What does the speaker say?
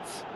brilliant!